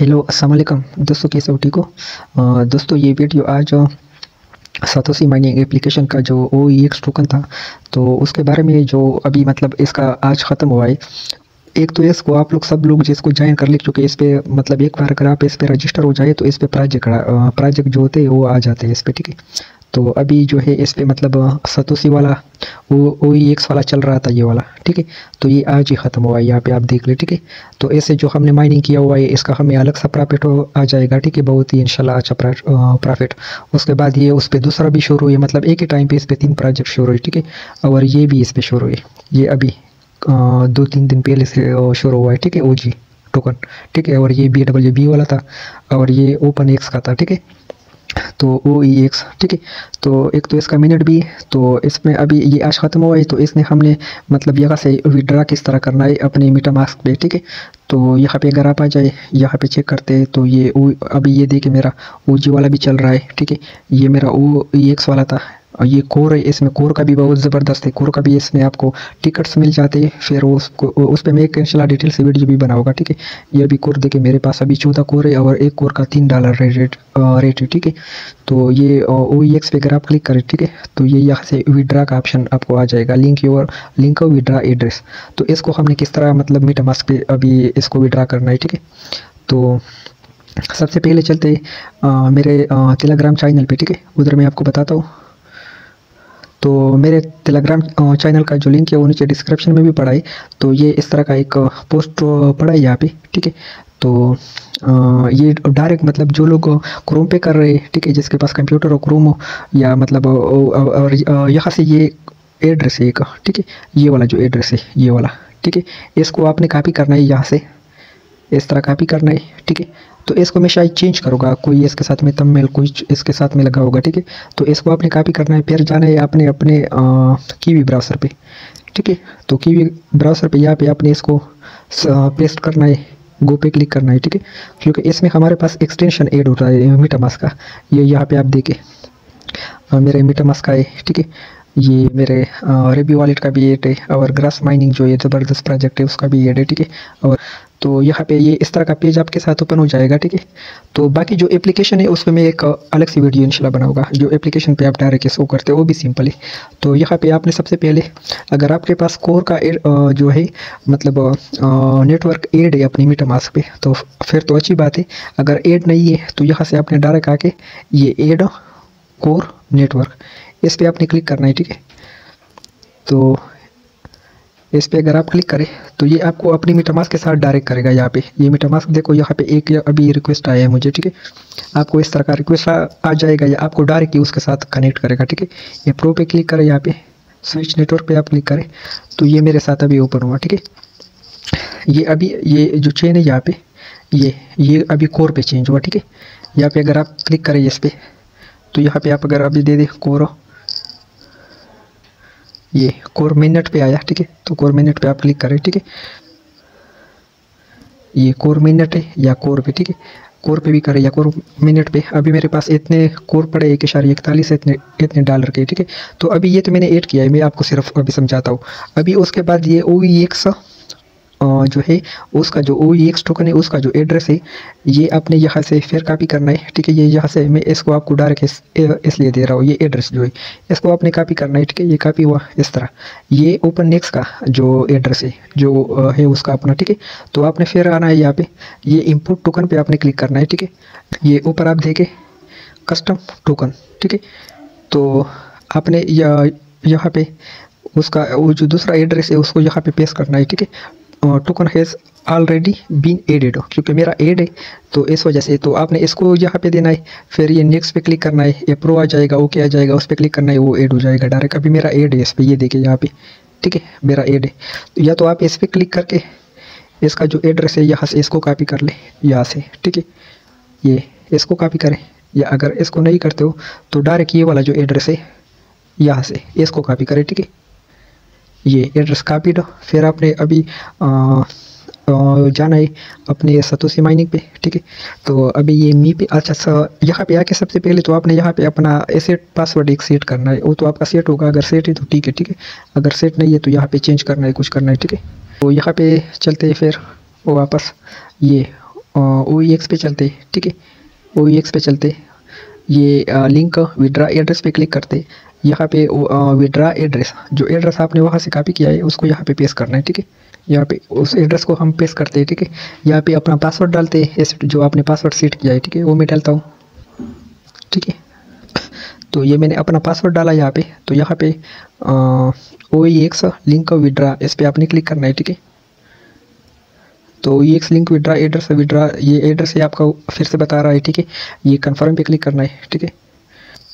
Hello अस्सलाम वालेकुम दोस्तों, कैसे हो? ठीक हो? दोस्तों, ये वीडियो आज सातोसी माइनिंग एप्लीकेशन का जो ओ एक्स टोकन था तो उसके बारे में जो अभी मतलब इसका आज ख़त्म हुआ है, एक तो इसको आप लोग सब लोग जिसको ज्वाइन कर ले क्योंकि इस पर मतलब एक बार अगर आप इस पर रजिस्टर हो जाए तो इस पर प्रोजेक्ट प्रोजेक्ट जो होते हैं, वो आ जाते हैं इस पर ठीक है? तो अभी जो है इस पर मतलब सतोसी वाला, वो ओ एक्स वाला चल रहा था ये वाला, ठीक है? तो ये आज ही ख़त्म हुआ है, यहाँ पे आप देख ले, ठीक है? तो ऐसे जो हमने माइनिंग किया हुआ है, इसका हमें अलग सा प्रॉफिट आ जाएगा, ठीक है? बहुत ही इंशाल्लाह अच्छा प्रॉफिट उसके बाद ये उस पर दूसरा भी शुरू हुई मतलब एक ही टाइम पर इस पर तीन प्रोजेक्ट शुरू हुई, ठीक है? और ये भी इस पर शुरू हुई, ये अभी दो तीन दिन पहले से शुरू हुआ है, ठीक है? ओ जी टोकन ठीक है? और ये बी डब्ल्यू बी वाला था, और ये ओपन एक्स का था, ठीक है? तो ओ ई एक्स ठीक है? तो एक तो इसका मिनट भी तो इसमें अभी ये आज ख़त्म हुआ है तो इसने हमने मतलब यहाँ से विड्रा किस तरह करना है, अपने मीटा मास्क पे, ठीक है? तो यहाँ पे अगर आप आ जाए, यहाँ पे चेक करते हैं तो ये ओ अभी ये देखिए मेरा ओ जी वाला भी चल रहा है, ठीक है? ये मेरा ओ ई एक्स वाला था। और ये कोर है इसमें कोर का भी बहुत ज़बरदस्त है। कोर का भी इसमें आपको टिकट्स मिल जाते हैं फिर उसको उस पर मैं एक डिटेल से वीडियो भी बनाऊँगा ठीक है? ये अभी कोर देखिए मेरे पास अभी चौदह कोर है और एक कोर का तीन डॉलर रेट रेट है ठीक है? तो ये ओ ई एक्स पे अगर आप क्लिक करें ठीक है? तो ये यहाँ से विड्रा का ऑप्शन आपको आ जाएगा। Link your link withdraw address तो इसको हमने किस तरह मतलब मीटा मास्क पे अभी इसको विड्रा करना है ठीक है? तो सबसे पहले चलते अ, मेरे टेलीग्राम चैनल पे ठीक है? उधर मैं आपको बताता हूँ। तो मेरे टेलीग्राम चैनल का जो लिंक है, वो नीचे डिस्क्रिप्शन में भी पड़ा है तो ये इस तरह का एक पोस्ट पड़ा है यहाँ पे, ठीक है? तो ये डायरेक्ट मतलब जो लोग क्रोम पे कर रहे हैं, ठीक है? जिसके पास कंप्यूटर हो क्रोम हो, या मतलब और यहाँ से ये एड्रेस है एक, ठीक है? ये वाला जो एड्रेस है, ये वाला, ठीक है? इसको आपने कापी करना है यहाँ से। इस तरह कापी करना है, ठीक है? तो इसको मैं शायद चेंज करूँगा। कोई इसके साथ में तमिल कोई इसके साथ में लगा होगा, ठीक है? तो इसको आपने कापी करना है, फिर जाना है आपने अपने कीवी ब्राउसर पे, ठीक है? तो कीवी ब्राउज़र पे यहाँ पे आपने इसको पेस्ट करना है गो पे क्लिक करना है, ठीक है? क्योंकि इसमें हमारे पास एक्सटेंशन ऐड होता है मीटामास का। ये यहाँ पे आप देखें मेरे मीटामास का है, ठीक है? ये मेरे रेबी वॉलेट का भी एड है, और ग्रास माइनिंग जो ये ज़बरदस्त प्रोजेक्ट है, उसका भी एड है, ठीक है? और तो यहाँ पे ये इस तरह का पेज आपके साथ ओपन हो जाएगा, ठीक है? तो बाकी जो एप्लीकेशन है, उसमें मैं एक अलग सी वीडियो इंशाल्लाह बनाऊँगा। जो एप्लीकेशन पे आप डायरेक्ट शो करते हो, वो भी सिंपल है। तो यहाँ पे आपने सबसे पहले, अगर आपके पास कोर का एड जो है मतलब नेटवर्क एड है अपनी मीटर मास्क पे तो फिर तो अच्छी बात है। अगर एड नहीं है तो यहाँ से आपने डायरेक्ट आके ये एड कोर नेटवर्क इस पर आपने क्लिक करना है, ठीक है? तो इस पर अगर आप क्लिक करें तो ये आपको अपनी मीटामास्क के साथ डायरेक्ट करेगा यहाँ पे। ये मीटामास्क देखो यहाँ पे एक अभी रिक्वेस्ट आया है मुझे ठीक है? आपको इस तरह का रिक्वेस्ट आ, जाएगा या आपको डायरेक्ट ही उसके साथ कनेक्ट करेगा ठीक है? ये प्रो पे क्लिक करें यहाँ पे। स्विच नेटवर्क पे आप क्लिक करें तो ये मेरे साथ अभी ओपन हुआ ठीक है? ये अभी ये जो चेन है यहाँ पे ये ये अभी कोर पे चेंज हुआ ठीक है? यहाँ पे अगर आप क्लिक करें इस पर तो यहाँ पे आप अगर अभी दे दें कोर ये कोर मिनट पे आया, ठीक है? तो कोर मिनट पे आप क्लिक करें, ठीक है? ये कोर मिनट है या कोर पे, ठीक है? कोर पे भी करें या कोर मिनट पे। अभी मेरे पास इतने कोर पड़े एक इशारे, इकतालीस इतने इतने डॉलर के, ठीक है? तो अभी ये तो मैंने ऐड किया है, मैं आपको सिर्फ़ अभी समझाता हूँ। अभी उसके बाद ये ओ एक एक्स जो है उसका जो ओ एक्स टोकन है उसका जो एड्रेस है ये आपने यहाँ से फिर कॉपी करना है ठीक है? ये यहाँ से मैं इसको आपको डायरेक्ट इस, इसलिए दे रहा हूँ ये एड्रेस जो है। इसको आपने कॉपी करना है ठीक है? ये कॉपी हुआ इस तरह। ये ओपन नेक्स्ट का जो एड्रेस है जो है उसका अपना ठीक है? तो आपने फिर आना है यहाँ पे ये इनपुट टोकन पर आपने क्लिक करना है ठीक है? ये ऊपर आप देखें कस्टम टोकन ठीक है? तो आपने यहाँ पे उसका वो जो दूसरा एड्रेस है उसको यहाँ पे पेश करना है ठीक है? Token has already been added हो क्योंकि मेरा एड है तो इस वजह से तो आपने इसको यहाँ पे देना है, फिर ये नेक्स्ट पे क्लिक करना है, ये प्रो आ जाएगा ओके आ जाएगा, उस पर क्लिक करना है, वो एड हो जाएगा. डायरेक्ट अभी मेरा एड है इस पर ये देखिए यहाँ पे, ठीक है, मेरा एड है. तो या तो आप इस पर क्लिक करके, इसका जो एड्रेस है, यहाँ से इसको कापी कर ले, यहाँ से, ठीक है. ये इसको कापी करें, या अगर इसको नहीं करते हो तो डायरेक्ट ये वाला जो एड्रेस है, यहाँ से इसको कापी करें, ठीक है. ये एड्रेस कॉपी दो। फिर आपने अभी आ, जाना है अपने सतोसी माइनिंग पे ठीक है? तो अभी ये मी पे अच्छा यहाँ पे आके सबसे पहले तो आपने यहाँ पे अपना एसेट पासवर्ड एक सेट करना है। वो तो आपका सेट होगा अगर सेट है तो ठीक है ठीक है? अगर सेट नहीं है तो यहाँ पे चेंज करना है कुछ करना है ठीक है? तो यहाँ पे चलते हैं फिर वापस ये ओ एक्स पे चलते ठीक है? ओ एक्स पे चलते ये लिंक विड्रा एड्रेस पे क्लिक करते यहाँ पे विड्रा एड्रेस जो एड्रेस आपने वहाँ से कॉपी किया है, उसको यहाँ पे पेस्ट करना है, ठीक है? यहाँ पे उस एड्रेस को हम पेस्ट करते हैं, ठीक है? यहाँ पे अपना पासवर्ड डालते हैं जो आपने पासवर्ड सेट किया है, ठीक है? वो मैं डालता हूँ, ठीक है? तो ये मैंने अपना पासवर्ड डाला यहाँ पे। तो यहाँ पे ओ एक्स लिंक विड्रा इस पर आपने क्लिक करना है, ठीक है? तो E X link withdraw address withdraw ये एड्रेस है आपका फिर से बता रहा है, ठीक है? ये कन्फर्म पे क्लिक करना है, ठीक है?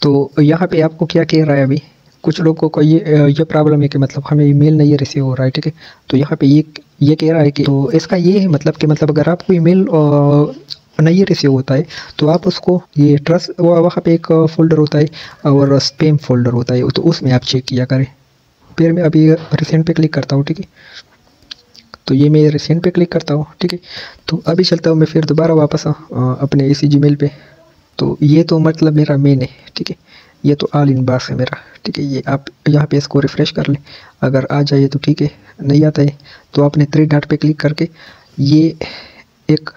तो यहाँ पे आपको क्या कह रहा है अभी? कुछ लोगों को ये ये प्रॉब्लम है कि मतलब हमें ईमेल नहीं रिसीव हो रहा है, ठीक है? तो यहाँ पे ये ये कह रहा है कि तो इसका ये है मतलब कि मतलब अगर आपको ईमेल नहीं रिसीव होता है तो आप उसको ये ट्रस्ट वहाँ पे एक फ़ोल्डर होता है और स्पेम फोल्डर होता है तो उसमें आप चेक किया करें। फिर मैं अभी रिसेंट पे क्लिक करता हूँ, ठीक है? तो ये मैं रिसेंट पे क्लिक करता हूँ ठीक है? तो अभी चलता हूँ मैं फिर दोबारा वापस आ, अपने इसी जी पे। तो ये तो मतलब मेरा मेन है ठीक है? ये तो ऑल इन बास है मेरा ठीक है? ये आप यहाँ पे इसको रिफ़्रेश कर लें। अगर आ जाइए तो ठीक है नहीं आता है तो आपने थ्री डाट पे क्लिक करके ये एक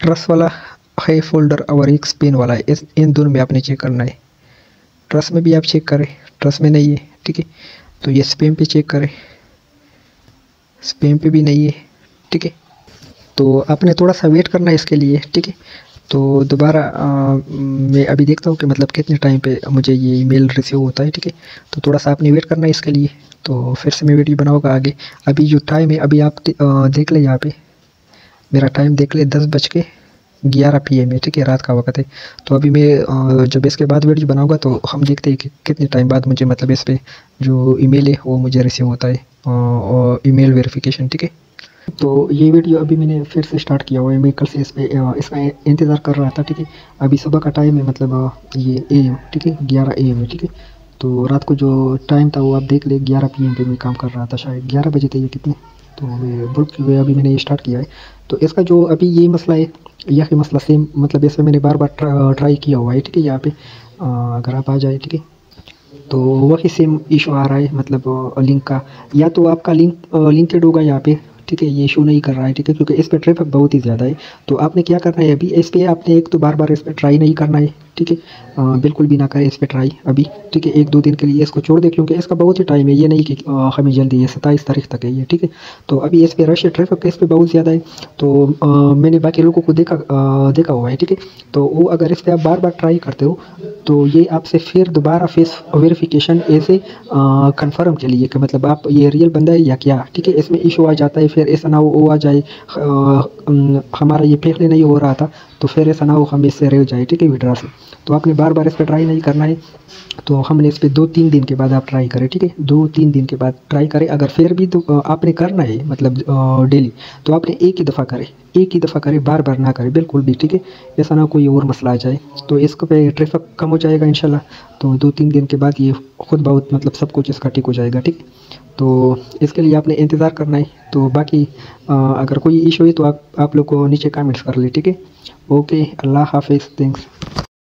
ट्रस वाला है फोल्डर और एक स्पेन वाला है। इस इन दोनों में आपने चेक करना है। ट्रस में भी आप चेक करें ट्रस में नहीं है ठीक है? तो ये स्पेन पे चेक करें। स्पेम पे भी नहीं है, ठीक है? तो आपने थोड़ा सा वेट करना है इसके लिए, ठीक है? तो दोबारा मैं अभी देखता हूँ कि मतलब कितने टाइम पे मुझे ये ईमेल रिसीव होता है, ठीक है? तो थोड़ा सा आपने वेट करना है इसके लिए तो फिर से मैं वीडियो बनाऊँगा आगे। अभी जो टाइम है, अभी आप देख लें यहाँ पर मेरा टाइम देख ले दस बज के ग्यारह पी एम है, ठीक है, रात का वक्त है। तो अभी मैं जब इसके बाद वीडियो बनाऊँगा तो हम देखते हैं कि कितने टाइम बाद मुझे मतलब इस पर जो ईमेल है, वो मुझे रिसीव होता है और ईमेल वेरिफिकेशन ठीक है? तो ये वीडियो अभी मैंने फिर से स्टार्ट किया हुआ है, मैं कल से इस पर इसका इंतज़ार कर रहा था, ठीक है? अभी सुबह का टाइम है मतलब ये ए एम ठीक है? ग्यारह ए एम है, ठीक है? तो रात को जो टाइम था, वो आप देख ले, ग्यारह पी एम पे मैं काम कर रहा था शायद। ग्यारह बजे थे ये कितने? तो मैं बुक अभी मैंने ये स्टार्ट किया है। तो इसका जो अभी ये मसला है, यह मसला सेम मतलब इसमें मैंने बार बार ट्राई किया हुआ है, ठीक है, यहाँ पे। अगर आप आ जाए, ठीक है। तो वही सेम इशू आ रहा है मतलब लिंक का। या तो आपका लिंक लिंकेड होगा यहाँ पे, ठीक है, ये इशू नहीं कर रहा है, ठीक है, क्योंकि इस पर ट्रैफ़िक बहुत ही ज़्यादा है। तो आपने क्या करना है अभी, इस पर आपने एक तो बार बार इस पर ट्राई नहीं करना है। ठीक है? बिल्कुल भी ना करें इस पर ट्राई अभी ठीक है? एक दो दिन के लिए इसको छोड़ दें क्योंकि इसका बहुत ही टाइम है। ये नहीं कि हमें जल्दी है सत्ताईस तारीख तक है ये ठीक है? तो अभी इस पर रश है ट्रैफ़िक इस पर बहुत ज़्यादा है। तो आ, मैंने बाकी लोगों को देखा आ, देखा हुआ है ठीक है? तो वो अगर इस पर आप बार बार ट्राई करते हो तो ये आपसे फिर दोबारा फेस वेरिफिकेशन ऐसे कन्फर्म के लिए कि मतलब आप ये रियल बंदा है या क्या ठीक है? इसमें इशू आ जाता है फिर ऐसा ना वो आ जाए हमारा ये फेंकने नहीं हो रहा था तो फिर ऐसा ना हो हम इससे रह जाए, ठीक है, विड्रा से। तो आपने बार बार इस पर ट्राई नहीं करना है तो हमने इस पर दो तीन दिन के बाद आप ट्राई करें, ठीक है? दो तीन दिन के बाद ट्राई करें, अगर फिर भी तो आपने करना है मतलब डेली तो आपने एक ही दफ़ा करें, एक ही दफ़ा करें बार बार ना करें, बिल्कुल भी, ठीक है? ऐसा ना कोई और मसला आ जाए तो इसको पे ट्रैफ़िक कम हो जाएगा, इंशाल्लाह। तो दो तीन दिन के बाद ये खुद बहुत मतलब सब कुछ इसका ठीक हो जाएगा ठीक? तो इसके लिए आपने इंतज़ार करना है। तो बाकी आ, अगर कोई इशू है तो आप आप लोग को नीचे कमेंट्स कर ली ठीक है? ओके अल्लाह हाफिज़ थैंक्स